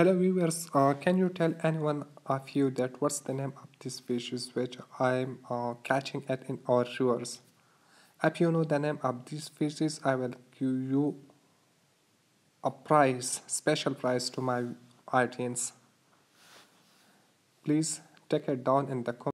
Hello viewers, uh, can you tell anyone of you that what's the name of this species which I'm uh, catching at in our rivers? If you know the name of this species, I will give you a prize, special prize to my audience. Please take it down in the comments.